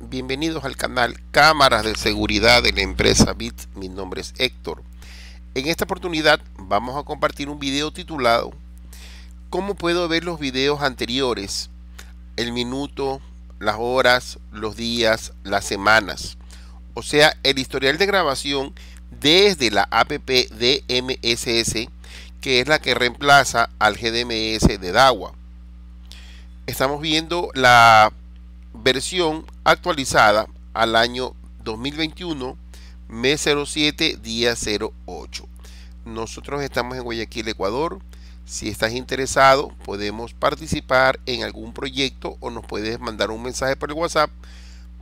bienvenidos al canal Cámaras de Seguridad de la empresa BIT. Mi nombre es Héctor. En esta oportunidad vamos a compartir un video titulado ¿Cómo puedo ver los videos anteriores? El minuto, las horas, los días, las semanas. O sea, el historial de grabación desde la app DMSS, que es la que reemplaza al GDMS de DAWA. Estamos viendo la versión actualizada al año 2021, mes 07, día 08. Nosotros estamos en Guayaquil, Ecuador. Si estás interesado, podemos participar en algún proyecto o nos puedes mandar un mensaje por el WhatsApp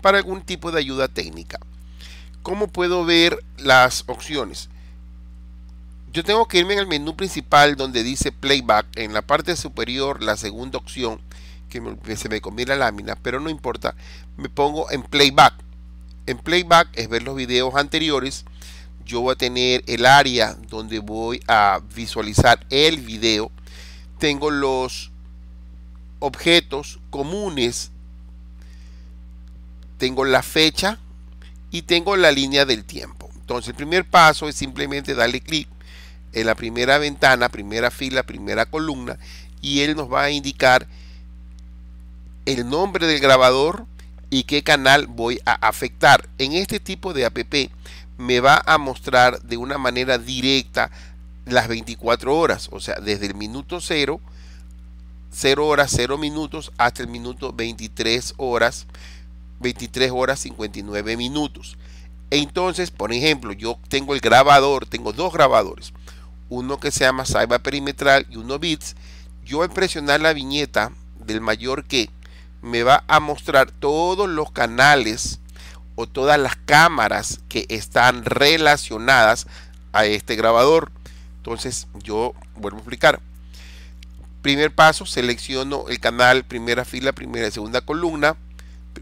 para algún tipo de ayuda técnica. ¿Cómo puedo ver las opciones? Yo tengo que irme el menú principal donde dice playback. En la parte superior, la segunda opción que, se me comiera la lámina, pero no importa, me pongo en playback. En playback es ver los videos anteriores. Yo voy a tener el área donde voy a visualizar el video. Tengo los objetos comunes. Tengo la fecha y tengo la línea del tiempo. Entonces el primer paso es simplemente darle clic en la primera ventana, primera fila, primera columna y él nos va a indicar el nombre del grabador y qué canal voy a afectar. En este tipo de app me va a mostrar de una manera directa las 24 horas, o sea, desde el minuto 0, 0 horas, 0 minutos, hasta el minuto 23 horas, 23 horas 59 minutos. Entonces, por ejemplo, yo tengo el grabador, tengo dos grabadores, uno que se llama Saiba Perimetral y uno Bits. Yo al presionar la viñeta del mayor que me va a mostrar todos los canales o todas las cámaras que están relacionadas a este grabador. Entonces yo vuelvo a explicar. Primer paso, selecciono el canal primera fila, primera y segunda columna,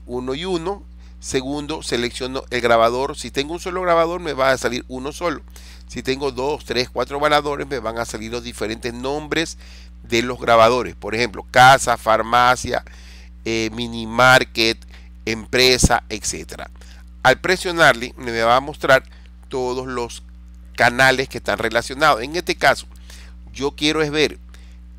uno y uno. Segundo, selecciono el grabador. Si tengo un solo grabador, me va a salir uno solo. Si tengo dos, tres, cuatro grabadores, me van a salir los diferentes nombres de los grabadores. Por ejemplo, casa, farmacia, eh, mini market, empresa, etcétera. Al presionarle me va a mostrar todos los canales que están relacionados. En este caso, yo quiero es ver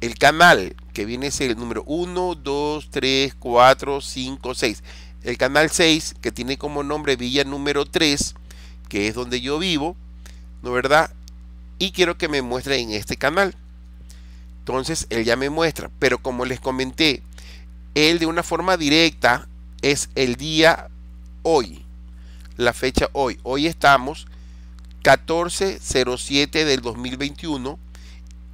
el canal que viene ser el número 1, 2, 3, 4, 5, 6. El canal 6 que tiene como nombre Villa número 3, que es donde yo vivo, ¿no verdad? Y quiero que me muestre en este canal. Entonces él ya me muestra, pero como les comenté, él de una forma directa es el día hoy, la fecha hoy. Hoy estamos 1407 del 2021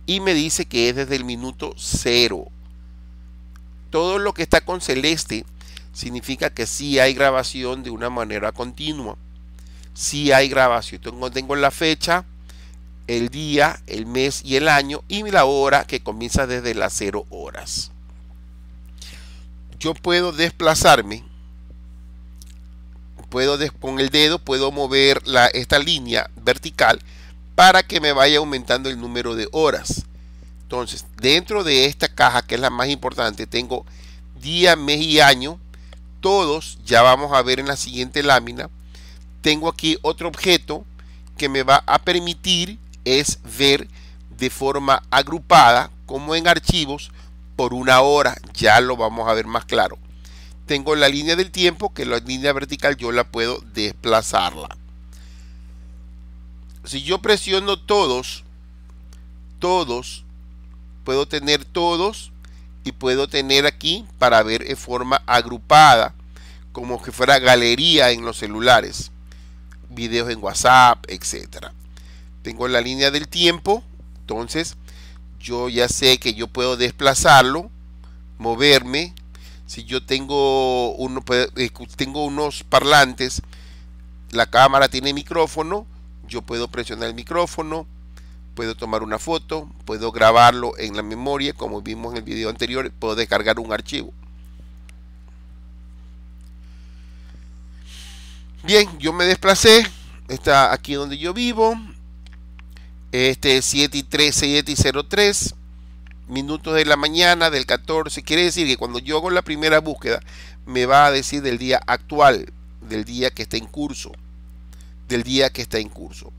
y me dice que es desde el minuto cero. Todo lo que está con celeste significa que sí hay grabación de una manera continua. Sí hay grabación. Tengo, tengo la fecha, el día, el mes y el año y la hora que comienza desde las 0 horas yo puedo desplazarme, puedo con el dedo puedo mover la, esta línea vertical para que me vaya aumentando el número de horas. Entonces, dentro de esta caja, que es la más importante, tengo día, mes y año. Todos ya vamos a ver en la siguiente lámina. Tengo aquí otro objeto que me va a permitir es ver de forma agrupada, como en archivos, por una hora. Ya lo vamos a ver más claro. Tengo la línea del tiempo, que la línea vertical yo la puedo desplazarla. Si yo presiono todos, todos, puedo tener todos y puedo tener aquí para ver en forma agrupada, como que fuera galería en los celulares, videos en WhatsApp, etcétera. Tengo la línea del tiempo, entonces yo ya sé que yo puedo desplazarlo, moverme. Si yo tengo, uno, eh, tengo unos parlantes, la cámara tiene micrófono, yo puedo presionar el micrófono, puedo tomar una foto, puedo grabarlo en la memoria, como vimos en el video anterior, puedo descargar un archivo. Bien, yo me desplacé, está aquí donde yo vivo, este 7 y 3, 7 y 03 minutos de la mañana del 14. Quiere decir que cuando yo hago la primera búsqueda, me va a decir del día actual, del día que está en curso, del día que está en curso.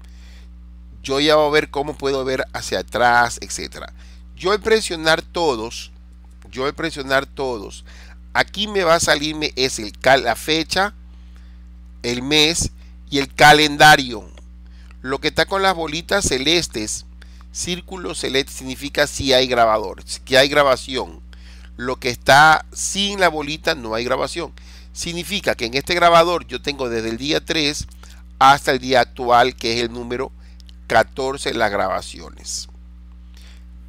Yo ya voy a ver cómo puedo ver hacia atrás, etcétera. Yo al presionar todos, yo al presionar todos, aquí me va a salirme es el la fecha, el mes y el calendario. Lo que está con las bolitas celestes, círculo celeste significa si hay grabador, que hay grabación. Lo que está sin la bolita no hay grabación. Significa que en este grabador yo tengo desde el día 3 hasta el día actual, que es el número 14 las grabaciones.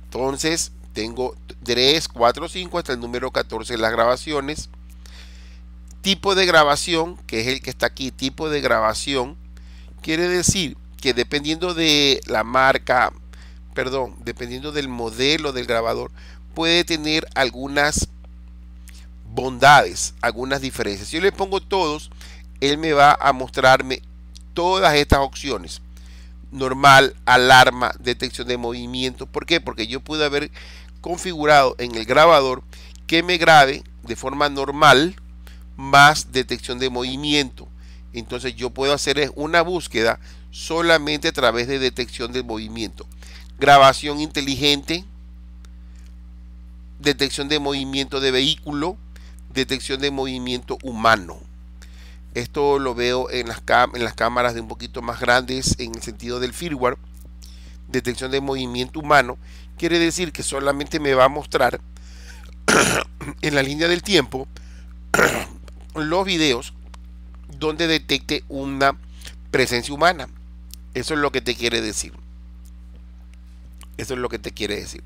Entonces, tengo 3, 4, 5 hasta el número 14 las grabaciones. Tipo de grabación, que es el que está aquí, tipo de grabación, quiere decir que dependiendo de la marca, perdón, dependiendo del modelo del grabador, puede tener algunas bondades, algunas diferencias. Si yo le pongo todos, él me va a mostrarme todas estas opciones. Normal, alarma, detección de movimiento. ¿Por qué? Porque yo pude haber configurado en el grabador que me grabe de forma normal más detección de movimiento. Entonces yo puedo hacer una búsqueda solamente a través de detección de movimiento. Grabación inteligente, detección de movimiento de vehículo, detección de movimiento humano. Esto lo veo en las, en las cámaras de un poquito más grandes en el sentido del firmware. Detección de movimiento humano quiere decir que solamente me va a mostrar en la línea del tiempo los videos donde detecte una presencia humana. Eso es lo que te quiere decir. Eso es lo que te quiere decir.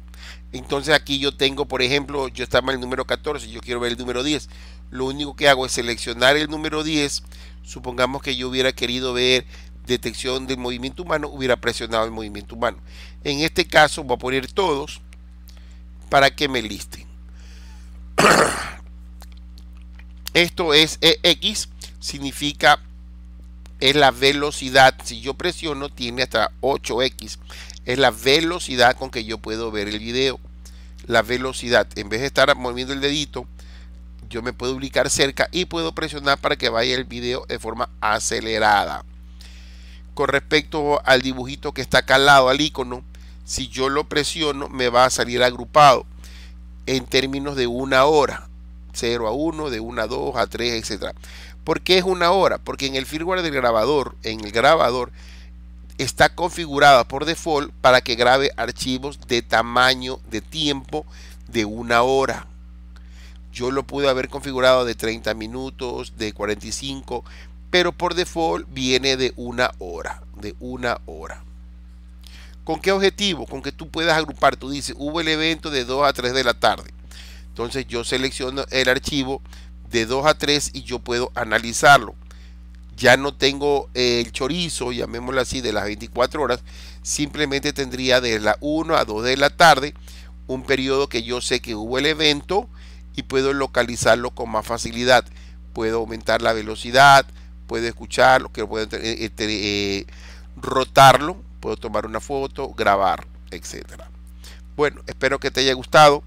Entonces aquí yo tengo, por ejemplo, yo estaba en el número 14, yo quiero ver el número 10. Lo único que hago es seleccionar el número 10. Supongamos que yo hubiera querido ver detección del movimiento humano, hubiera presionado el movimiento humano. En este caso voy a poner todos para que me listen. Esto es EX, significa es la velocidad. Si yo presiono, tiene hasta 8X. Es la velocidad con que yo puedo ver el video. La velocidad. En vez de estar moviendo el dedito, yo me puedo ubicar cerca y puedo presionar para que vaya el video de forma acelerada. Con respecto al dibujito que está acá al lado, al icono, si yo lo presiono, me va a salir agrupado en términos de una hora. 0 a 1, de 1 a 2, a 3, etc. ¿Por qué es una hora? Porque en el firmware del grabador, en el grabador, está configurada por default para que grabe archivos de tamaño de tiempo de una hora. Yo lo pude haber configurado de 30 minutos, de 45, pero por default viene de una hora, de una hora. ¿Con qué objetivo? Con que tú puedas agrupar. Tú dices, hubo el evento de 2 a 3 de la tarde. Entonces yo selecciono el archivo de 2 a 3 y yo puedo analizarlo. Ya no tengo el chorizo, llamémoslo así, de las 24 horas. Simplemente tendría de la 1 a 2 de la tarde un periodo que yo sé que hubo el evento y puedo localizarlo con más facilidad. Puedo aumentar la velocidad, puedo escucharlo, que puedo eh, eh, rotarlo, puedo tomar una foto, grabar, etcétera. Bueno, espero que te haya gustado.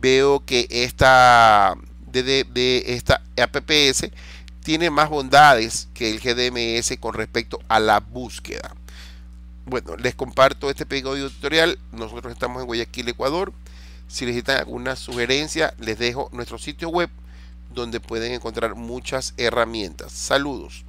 Veo que esta de, esta APPS tiene más bondades que el GDMS con respecto a la búsqueda. Bueno, les comparto este pequeño tutorial. Nosotros estamos en Guayaquil, Ecuador. Si necesitan alguna sugerencia, les dejo nuestro sitio web donde pueden encontrar muchas herramientas. Saludos.